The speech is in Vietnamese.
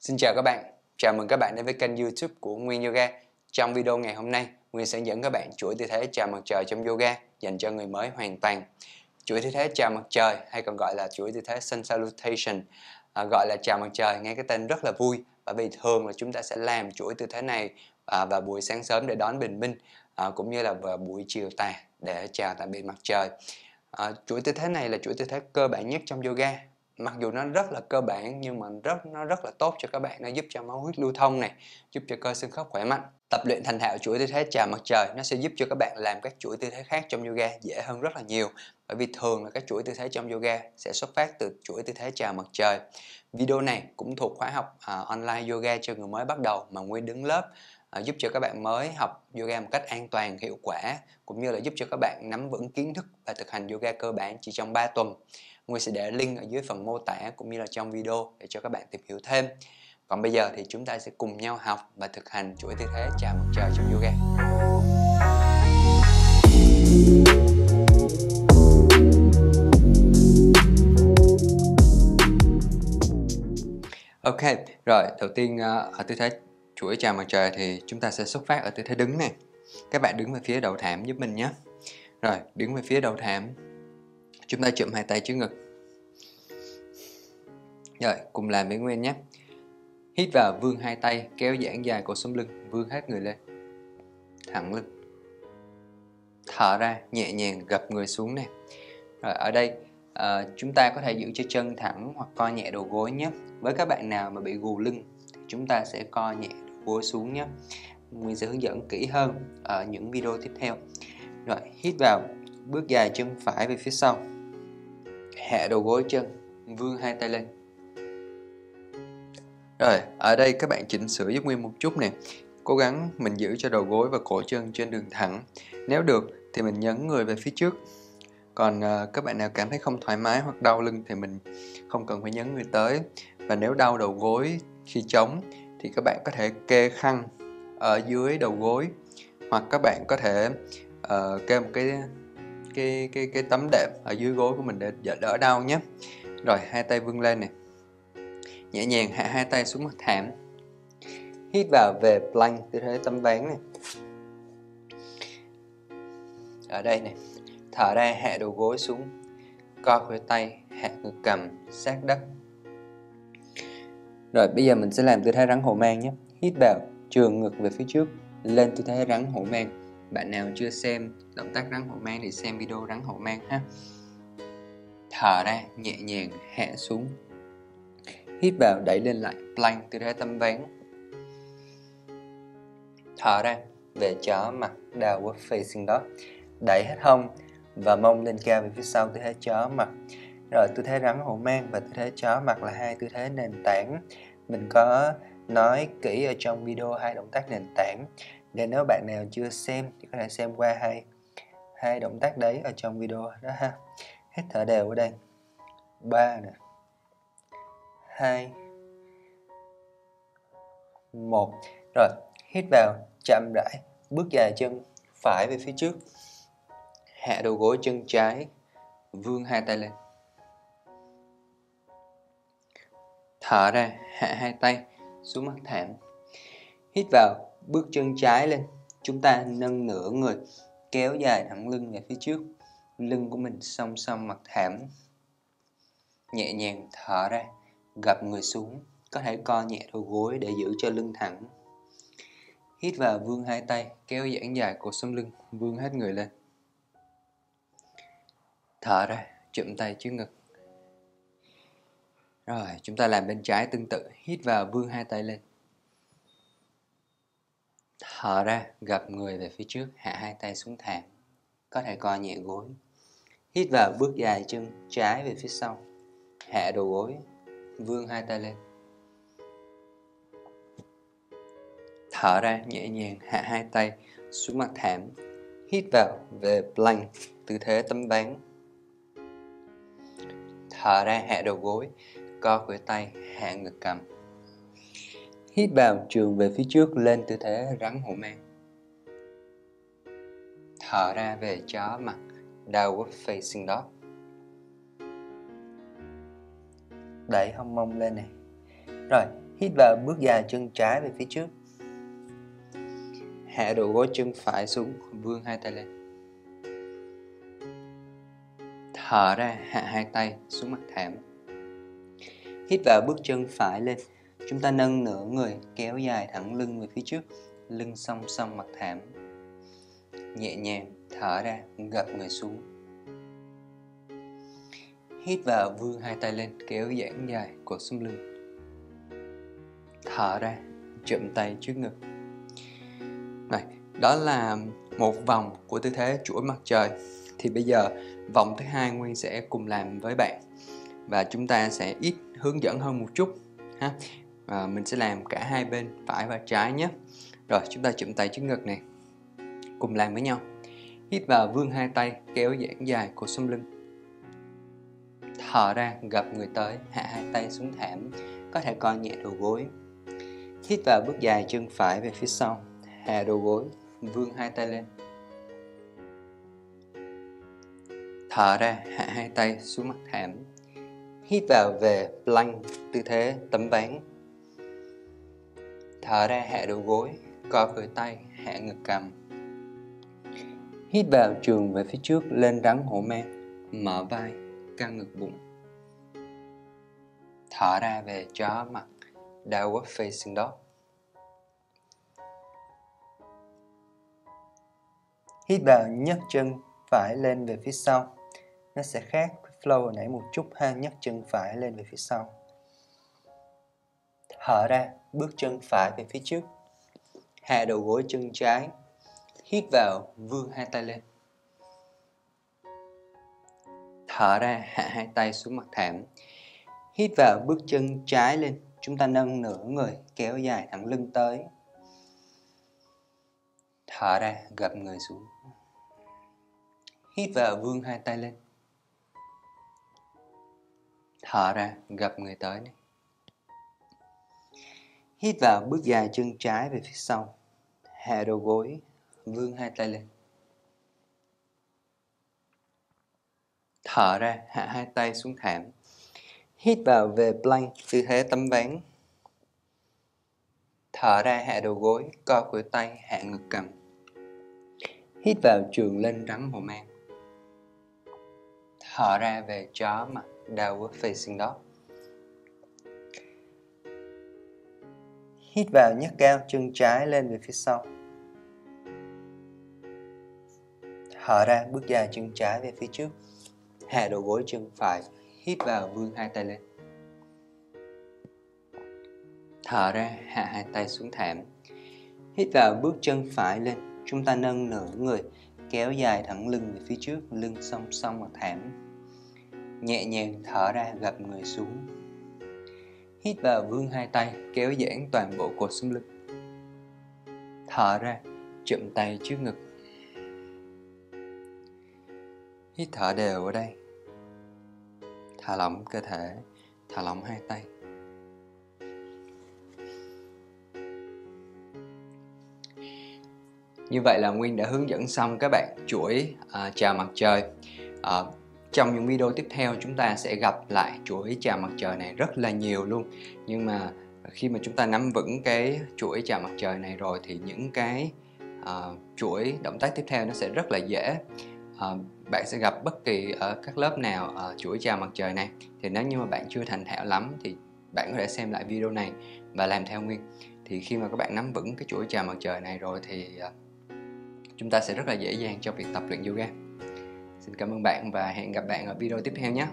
Xin chào các bạn, chào mừng các bạn đến với kênh youtube của Nguyên Yoga. Trong video ngày hôm nay, Nguyên sẽ dẫn các bạn chuỗi tư thế chào mặt trời trong yoga dành cho người mới hoàn toàn. Chuỗi tư thế chào mặt trời hay còn gọi là chuỗi tư thế Sun Salutation à, Gọi là chào mặt trời, nghe cái tên rất là vui Bởi vì thường là chúng ta sẽ làm chuỗi tư thế này à, vào buổi sáng sớm để đón bình minh à, Cũng như là vào buổi chiều tà để chào tạm biệt mặt trời. À, Chuỗi tư thế này là chuỗi tư thế cơ bản nhất trong yoga mặc dù nó rất là cơ bản nhưng mà rất nó rất là tốt cho các bạn. Nó giúp cho máu huyết lưu thông này giúp cho cơ xương khớp khỏe mạnh. Tập luyện thành thạo chuỗi tư thế chào mặt trời nó sẽ giúp cho các bạn làm các chuỗi tư thế khác trong yoga dễ hơn rất là nhiều. Bởi vì thường là các chuỗi tư thế trong yoga sẽ xuất phát từ chuỗi tư thế chào mặt trời. Video này cũng thuộc khóa học uh, online yoga cho người mới bắt đầu mà nguyên đứng lớp. À, giúp cho các bạn mới học yoga một cách an toàn hiệu quả cũng như là giúp cho các bạn nắm vững kiến thức và thực hành yoga cơ bản chỉ trong 3 tuần Nguyên sẽ để link ở dưới phần mô tả cũng như là trong video để cho các bạn tìm hiểu thêm. Còn bây giờ thì chúng ta sẽ cùng nhau học và thực hành chuỗi tư thế chào mặt trời trong yoga. Ok, rồi đầu tiên à, ở tư thế chuỗi chào mặt trời thì chúng ta sẽ xuất phát ở tư thế đứng này. Các bạn đứng về phía đầu thảm giúp mình nhé. Rồi, đứng về phía đầu thảm Chúng ta chụm hai tay trước ngực. Rồi, cùng làm với Nguyên nhé. Hít vào vươn hai tay, kéo giãn dài cổ sống lưng, vươn hết người lên. Thẳng lưng. Thở ra, nhẹ nhàng gập người xuống nè. Rồi, ở đây à, chúng ta có thể giữ cho chân thẳng hoặc co nhẹ đầu gối nhé. Với các bạn nào mà bị gù lưng thì chúng ta sẽ co nhẹ búa xuống nhé. Nguyên sẽ hướng dẫn kỹ hơn ở những video tiếp theo. Rồi, hít vào, bước dài chân phải về phía sau. Hạ đầu gối chân vươn hai tay lên. Rồi ở đây các bạn chỉnh sửa giúp nguyên một chút nè. Cố gắng mình giữ cho đầu gối và cổ chân trên đường thẳng. Nếu được thì mình nhấn người về phía trước. Còn uh, các bạn nào cảm thấy không thoải mái hoặc đau lưng thì mình không cần phải nhấn người tới. Và nếu đau đầu gối khi chống thì các bạn có thể kê khăn ở dưới đầu gối hoặc các bạn có thể uh, kê một cái cái cái cái tấm đệm ở dưới gối của mình để đỡ đau nhé. Rồi hai tay vươn lên này. Nhẹ nhàng hạ hai tay xuống mặt thảm. Hít vào về plank tư thế tấm ván này. Ở đây này thở ra hạ đầu gối xuống. Co khuỷu tay hạ ngực cầm sát đất rồi, bây giờ mình sẽ làm tư thế rắn hổ mang nhé. Hít vào, trường ngực về phía trước, lên tư thế rắn hổ mang. Bạn nào chưa xem động tác rắn hổ mang thì xem video rắn hổ mang ha. Thở ra, nhẹ nhàng, hạ xuống. Hít vào, đẩy lên lại, plank tư thế tâm ván. Thở ra, về chó mặt downward facing dog đẩy hết hông và mông lên cao về phía sau tư thế chó mặt rồi tư thế rắn hổ mang và tư thế chó mặt là hai tư thế nền tảng. Mình có nói kỹ ở trong video hai động tác nền tảng. Để nếu bạn nào chưa xem thì có thể xem qua hai hai động tác đấy ở trong video đó ha. Hít thở đều ở đây. Ba nè. Hai. Một. Rồi, hít vào, chậm rãi, bước dài chân phải về phía trước. Hạ đầu gối chân trái, vươn hai tay lên. Thở ra, hạ hai tay xuống mặt thảm. Hít vào, bước chân trái lên. Chúng ta nâng nửa người, kéo dài thẳng lưng về phía trước. Lưng của mình song song mặt thảm. Nhẹ nhàng thở ra, gập người xuống. Có thể co nhẹ đầu gối để giữ cho lưng thẳng. Hít vào, vươn hai tay, kéo giãn dài cột sống lưng, vươn hết người lên. Thở ra, chụm tay trước ngực rồi chúng ta làm bên trái tương tự hít vào vươn hai tay lên Thở ra, gập người về phía trước, hạ hai tay xuống thảm. Có thể co nhẹ gối. Hít vào bước dài chân trái về phía sau. Hạ đầu gối, vươn hai tay lên. Thở ra nhẹ nhàng, hạ hai tay xuống mặt thảm. Hít vào về plank, tư thế tấm ván. Thở ra hạ đầu gối, co khuỷu tay, hạ ngực cầm. Hít vào trường về phía trước lên tư thế rắn hổ mang. Thở ra về chó mặt downward facing dog. Đẩy hông mông lên này. Rồi, hít vào bước dài chân trái về phía trước hạ đầu gối chân phải xuống vươn hai tay lên thở ra hạ hai tay xuống mặt thảm hít vào bước chân phải lên. Chúng ta nâng nửa người, kéo dài thẳng lưng về phía trước. Lưng song song mặt thảm. Nhẹ nhàng, thở ra, gập người xuống. Hít vào, vươn hai tay lên, kéo giãn dài cột sống lưng. Thở ra chậm tay trước ngực. Này, đó là một vòng của tư thế chuỗi mặt trời. Thì bây giờ, vòng thứ hai nguyên sẽ cùng làm với bạn và chúng ta sẽ ít hướng dẫn hơn một chút ha. À, mình sẽ làm cả hai bên phải và trái nhé. Rồi chúng ta chụm tay trước ngực này cùng làm với nhau. Hít vào vươn hai tay kéo giãn dài cổ sống lưng. Thở ra gập người tới hạ hai tay xuống thảm có thể co nhẹ đầu gối. Hít vào bước dài chân phải về phía sau hạ đầu gối vươn hai tay lên. Thở ra hạ hai tay xuống mặt thảm hít vào về plank tư thế, tấm ván. Thở ra hạ đầu gối, co khởi tay, hạ ngực cầm hít vào trường về phía trước, lên rắn hổ mang mở vai căng ngực bụng. Thở ra về chó mặt downward facing dog hít vào nhấc chân phải lên về phía sau, nó sẽ khác flow hồi nãy một chút ha, nhấc chân phải lên về phía sau. Thở ra, bước chân phải về phía trước. Hạ đầu gối chân trái, hít vào, vươn hai tay lên. Thở ra, hạ hai tay xuống mặt thảm. Hít vào, bước chân trái lên. Chúng ta nâng nửa người, kéo dài thẳng lưng tới. Thở ra, gập người xuống. Hít vào, vươn hai tay lên thở ra, gặp người tới này hít vào bước dài chân trái về phía sau. Hạ đầu gối, vươn hai tay lên. Thở ra, hạ hai tay xuống thảm. Hít vào về plank, tư thế tấm ván. Thở ra, hạ đầu gối, co khuỷu tay, hạ ngực cầm. Hít vào trường lên rắn hồ mang. Thở ra về chó mặt downward facing dog hít vào nhấc cao chân trái lên về phía sau. Thở ra, bước dài chân trái về phía trước. Hạ đầu gối chân phải, hít vào, vươn hai tay lên. Thở ra, hạ hai tay xuống thảm. Hít vào, bước chân phải lên. Chúng ta nâng nửa người, kéo dài thẳng lưng về phía trước, lưng song song và thảm nhẹ nhàng thở ra gập người xuống. Hít vào vươn hai tay kéo giãn toàn bộ cột sống lưng thở ra chụm tay trước ngực. Hít thở đều ở đây. Thả lỏng cơ thể thả lỏng hai tay. Như vậy là nguyên đã hướng dẫn xong các bạn chuỗi à, uh, chào mặt trời. Uh, trong những video tiếp theo chúng ta sẽ gặp lại chuỗi chào mặt trời này rất là nhiều luôn. Nhưng mà khi mà chúng ta nắm vững cái chuỗi chào mặt trời này rồi thì những cái uh, chuỗi động tác tiếp theo nó sẽ rất là dễ. Uh, bạn sẽ gặp bất kỳ ở các lớp nào ở chuỗi chào mặt trời này. Thì nếu như mà bạn chưa thành thạo lắm thì bạn có thể xem lại video này và làm theo nguyên. Thì khi mà các bạn nắm vững cái chuỗi chào mặt trời này rồi thì uh, chúng ta sẽ rất là dễ dàng cho việc tập luyện yoga. Xin cảm ơn bạn và hẹn gặp bạn ở video tiếp theo nhé.